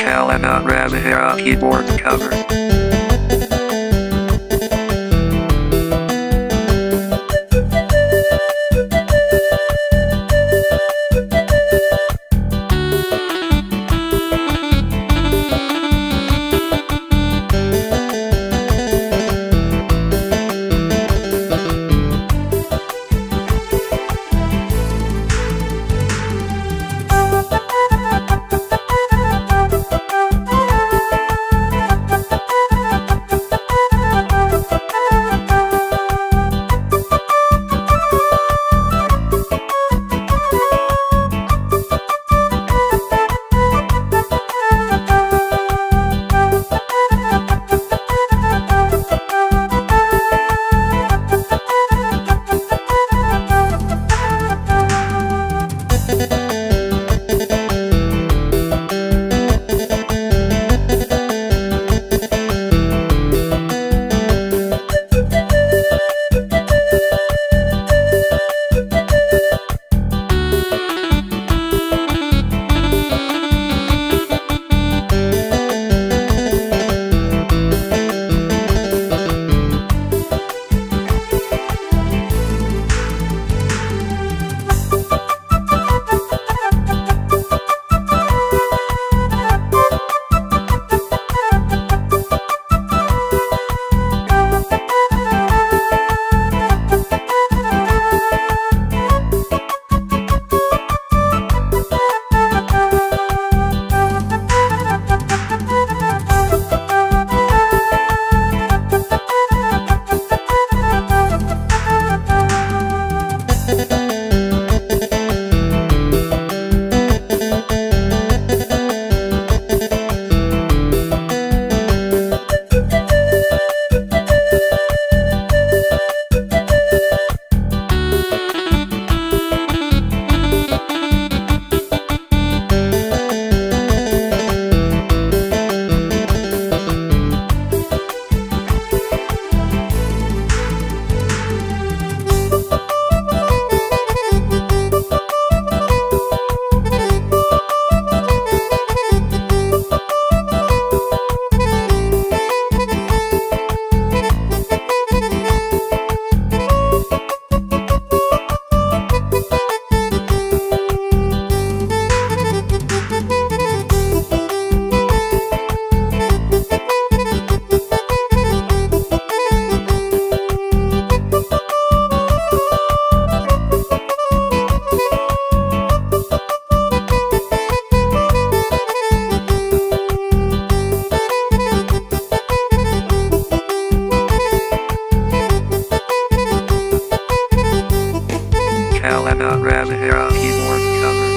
Kalana Razahara keyboard cover. Kalana Razahara keyboard cover.